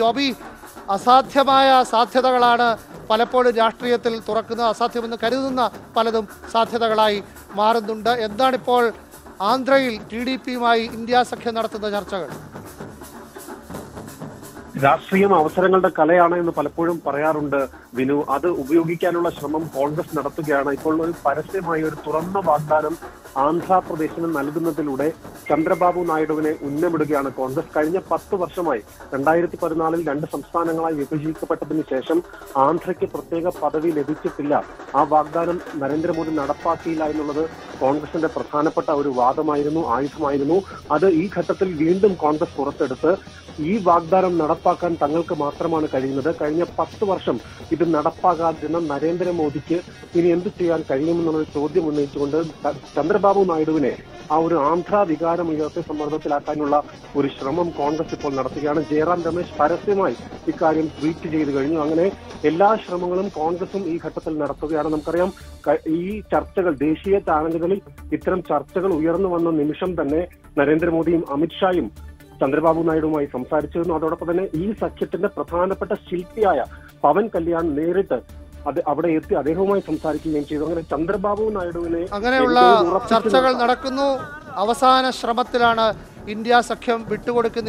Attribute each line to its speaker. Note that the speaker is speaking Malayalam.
Speaker 1: ജോബി അസാധ്യമായ സാധ്യതകളാണ് പലപ്പോഴും രാഷ്ട്രീയത്തിൽ തുറക്കുന്ന അസാധ്യമെന്ന് കരുതുന്ന പലതും സാധ്യതകളായി മാറുന്നുണ്ട്. എന്താണിപ്പോൾ ആന്ധ്രയിൽ ടി ഡി പിയുമായി ഇന്ത്യ സഖ്യം നടത്തുന്ന ചർച്ചകൾ?
Speaker 2: രാഷ്ട്രീയം അവസരങ്ങളുടെ കലയാണ് എന്ന് പലപ്പോഴും പറയാറുണ്ട് വിനു. അത് ഉപയോഗിക്കാനുള്ള ശ്രമം കോൺഗ്രസ് നടത്തുകയാണ്. ഇപ്പോൾ ഒരു പരസ്യമായ ഒരു തുറന്ന വാഗ്ദാനം ആന്ധ്രാപ്രദേശിന് നൽകുന്നതിലൂടെ ചന്ദ്രബാബു നായിഡുവിനെ ഉന്നമിടുകയാണ് കോൺഗ്രസ്. കഴിഞ്ഞ പത്ത് വർഷമായി രണ്ടായിരത്തി പതിനാലിൽ രണ്ട് സംസ്ഥാനങ്ങളായി വിഭജിക്കപ്പെട്ടതിന് ശേഷം ആന്ധ്രയ്ക്ക് പ്രത്യേക പദവി ലഭിച്ചിട്ടില്ല. ആ വാഗ്ദാനം നരേന്ദ്രമോദി നടപ്പാക്കിയില്ല എന്നുള്ളത് കോൺഗ്രസിന്റെ പ്രധാനപ്പെട്ട ഒരു വാദമായിരുന്നു ആയുധമായിരുന്നു. അത് ഈ ഘട്ടത്തിൽ വീണ്ടും കോൺഗ്രസ് പുറത്തെടുത്ത് ഈ വാഗ്ദാനം നടപ്പാക്കാൻ തങ്ങൾക്ക് മാത്രമാണ് കഴിയുന്നത്. കഴിഞ്ഞ പത്ത് വർഷം ഇത് നടപ്പാകാതിരുന്ന നരേന്ദ്രമോദിക്ക് ഇനി എന്ത് ചെയ്യാൻ കഴിയുമെന്നുള്ള ചോദ്യം ഉന്നയിച്ചുകൊണ്ട് ചന്ദ്രബാബു നായിഡുവിനെ ആ ഒരു ആന്ധ്ര വികാരം ഉയർത്തി സമ്മർദ്ദത്തിലാക്കാനുള്ള ഒരു ശ്രമം കോൺഗ്രസ് ഇപ്പോൾ നടത്തുകയാണ്. ജയറാം രമേശ് പരസ്യമായി ഇക്കാര്യം ട്വീറ്റ് ചെയ്തു കഴിഞ്ഞു. അങ്ങനെ എല്ലാ ശ്രമങ്ങളും കോൺഗ്രസും ഈ ഘട്ടത്തിൽ നടത്തുകയാണ് നമുക്കറിയാം. ഈ ചർച്ചകൾ ദേശീയ ചാനലുകളിൽ ഇത്തരം ചർച്ചകൾ ഉയർന്നു വന്ന നിമിഷം തന്നെ നരേന്ദ്രമോദിയും അമിത്ഷായും ചന്ദ്രബാബു നായിഡുവുമായി സംസാരിച്ചിരുന്നു. അതോടൊപ്പം തന്നെ ഈ സഖ്യത്തിന്റെ പ്രധാനപ്പെട്ട ശില്പിയായ പവൻ കല്യാൺ നേരിട്ട് അത് അവിടെ എത്തി അദ്ദേഹവുമായി സംസാരിക്കുകയും ചെയ്തു. അങ്ങനെ ചന്ദ്രബാബു നായിഡുവിനെ
Speaker 1: അങ്ങനെയുള്ള ചർച്ചകൾ നടക്കുന്നു. അവസാന ശ്രമത്തിലാണ് ഇന്ത്യ സഖ്യം വിട്ടുകൊടുക്കുന്ന